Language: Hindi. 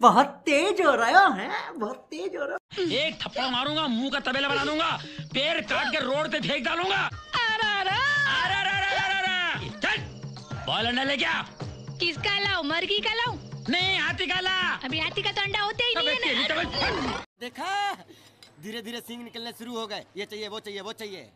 बहुत तेज हो रहा है बहुत तेज हो रहा एक थप्पड़ मारूँगा मुँह का तबेला बना दूँगा पैर काट के रोड पे फेंक डालूँगा। अरे बॉल अंडा ले क्या किसका लाओ मर्गी का लाओ नहीं हाथी का ला अभी हाथी का तो अंडा होता ही नहीं है ना देखा धीरे धीरे सिंह निकलने शुरू हो गए ये चाहिए वो चाहिए वो चाहिए